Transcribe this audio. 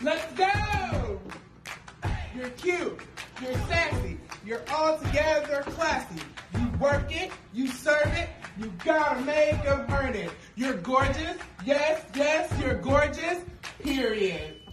Let's go! You're cute. You're sassy. You're altogether classy. You work it. You serve it. You gotta make them earn it. You're gorgeous. Yes, yes, you're gorgeous. Period.